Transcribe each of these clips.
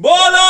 Bola!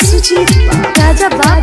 Sujit राजा बाप